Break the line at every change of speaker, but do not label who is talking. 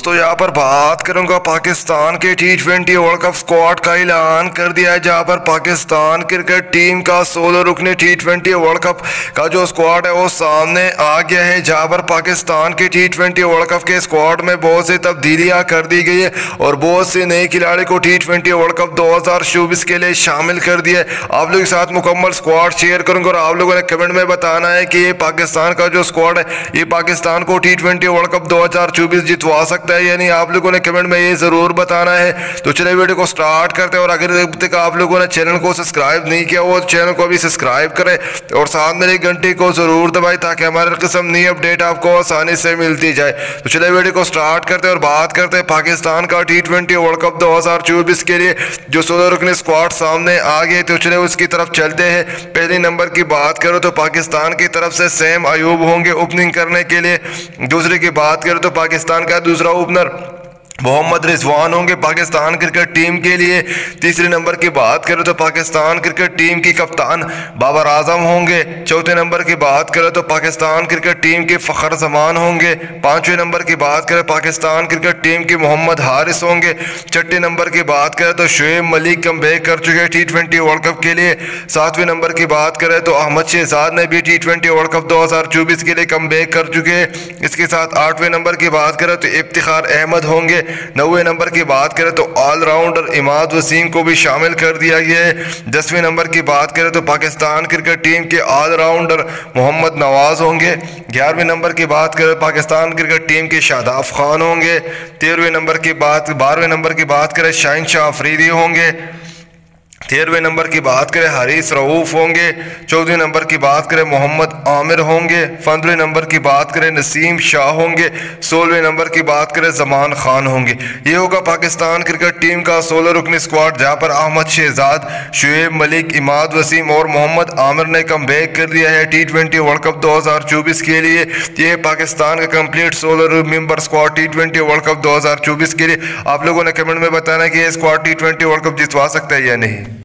दोस्तों, यहाँ पर बात करूँगा पाकिस्तान के T twenty world cup squad का। ऐलान कर दिया है, जहाँ पर पाकिस्तान क्रिकेट टीम का सोलह रुकने टी ट्वेंटी वर्ल्ड कप का जो स्क्वाड है, वो सामने आ गया है, जहाँ पर पाकिस्तान के टी ट्वेंटी वर्ल्ड कप के स्क्वाड में बहुत सी तब्दीलियाँ कर दी गई है और बहुत से नए खिलाड़ी को टी ट्वेंटी वर्ल्ड कप दो हज़ार चौबीस के लिए शामिल कर दिया है। आप लोग के साथ मुकम्मल स्क्वाड शेयर करूँगा और आप लोगों ने कमेंट में बताना है कि ये पाकिस्तान का जो स्क्वाड है, ये पाकिस्तान को टी ट्वेंटी वर्ल्ड कप दो हज़ार चौबीस जितवा सकता है यानी आप लोगों ने कमेंट में ये ज़रूर बताना है। तो चले वीडियो को स्टार्ट करते हैं और अगर तक आप लोगों ने चैनल को सब्सक्राइब नहीं किया वो चैनल को भी सब्सक्राइब करें और साथ में एक घंटे को ज़रूर दबाए ताकि हमारे किस्म नई अपडेट आपको आसानी से मिलती जाए। तो चलिए वीडियो को स्टार्ट करते हैं और बात करते हैं पाकिस्तान का टी ट्वेंटी वर्ल्ड कप दो हज़ार चौबीस के लिए, जो सोलह रुकनी स्क्वाड सामने आ गए तो चले उसकी तरफ़ चलते हैं। पहले नंबर की बात करो तो पाकिस्तान की तरफ़ से सेम अयूब होंगे ओपनिंग करने के लिए। दूसरे की बात करो तो पाकिस्तान का दूसरा Glaubner मोहम्मद रिजवान होंगे पाकिस्तान क्रिकेट टीम के लिए। तीसरे नंबर की बात करें तो पाकिस्तान क्रिकेट टीम की कप्तान बाबर आज़म होंगे। चौथे नंबर की बात करें तो पाकिस्तान क्रिकेट टीम के फ़खर जमान होंगे। पाँचवें नंबर की बात करें पाकिस्तान क्रिकेट टीम के मोहम्मद हारिस होंगे। छठे नंबर की बात करें तो शुएब मलिक कम कर चुके हैं टी ट्वेंटी वर्ल्ड कप के लिए। सातवें नंबर की बात करें तो अहमद शहजाद ने भी टी ट्वेंटी वर्ल्ड कप दो हज़ार चौबीस के लिए कम कर चुके हैं। इसके साथ आठवें नंबर की बात करें तो इफ्तार अहमद होंगे। नौवे नंबर की बात करें तो ऑलराउंडर इमाद वसीम को भी शामिल कर दिया गया है। दसवें नंबर की बात करें तो पाकिस्तान क्रिकेट टीम के ऑलराउंडर मोहम्मद नवाज़ होंगे। ग्यारहवें नंबर की बात करें, पाकिस्तान क्रिकेट टीम के शादाब खान होंगे। तेरहवें नंबर की बात, बारहवें नंबर की बात करें, शाहिन शाह अफरीदी होंगे। तेरहवें नंबर की बात करें हरीस रऊफ़ होंगे। चौदहवें नंबर की बात करें, मोहम्मद आमिर होंगे। पंद्रहवें नंबर की बात करें, नसीम शाह होंगे। सोलहवें नंबर की बात करें, जमान खान होंगे। ये होगा पाकिस्तान क्रिकेट टीम का सोलह रुकनी स्क्वाड, जहाँ पर अहमद शहजाद, शुएब मलिक, इमाद वसीम और मोहम्मद आमिर ने कम बैक कर दिया है टी ट्वेंटी वर्ल्ड कप दो हज़ार चौबीस के लिए। ये पाकिस्तान का कंप्लीट सोलह member squad T twenty world cup दो हज़ार चौबीस के लिए। आप लोगों ने कमेंट में बताना कि ये squad T twenty world cup जितवा सकता है या नहीं।